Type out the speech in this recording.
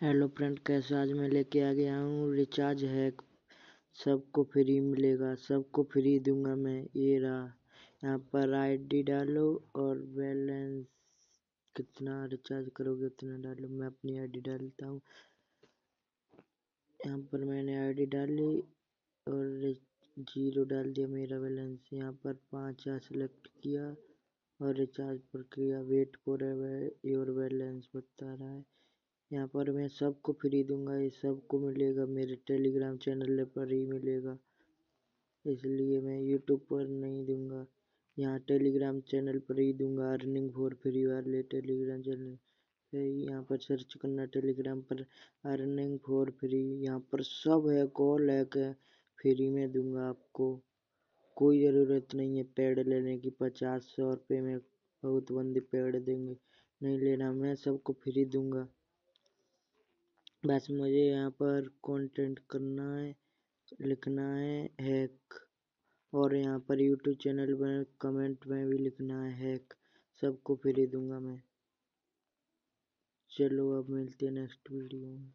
Hello friend, कैसे आज मैं लेके आ गया हूँ? रिचार्ज हैक सबको फ्री मिलेगा, सबको फ्री दूँगा मैं। ये रहा, यहाँ पर आईडी डालो और बैलेंस कितना रिचार्ज करोगे उतना डालो। मैं अपनी आईडी डालता हूँ। यहाँ पर मैंने आईडी डाली और ज़ीरो डाल दिया मेरा बैलेंस। यहाँ पर पाँच हज़ार सेलेक्ट किया और रिचार्ज प्रक्रिया वेट फॉर योर बैलेंस बता रहा है। यहाँ पर मैं सबको फ्री दूँगा, ये सबको मिलेगा, मेरे टेलीग्राम चैनल पर ही मिलेगा। इसलिए मैं यूट्यूब पर नहीं दूँगा, यहाँ टेलीग्राम चैनल पर ही दूँगा। अर्निंग फॉर फ्री वाले टेलीग्राम चैनल यहाँ पर सर्च करना, टेलीग्राम पर अर्निंग फॉर फ्री। यहाँ पर सब है, कॉल है फ्री में दूँगा आपको। कोई ज़रूरत नहीं है पेड लेने की, पचास सौ रुपये में बहुत बंदे पेड देंगे। नहीं लेना, मैं सबको फ्री दूँगा। बस मुझे यहाँ पर कंटेंट करना है, लिखना है हैक और यहाँ पर यूट्यूब चैनल में कमेंट में भी लिखना है हैक सबको फ्री दूँगा मैं। चलो, अब मिलते हैं नेक्स्ट वीडियो में।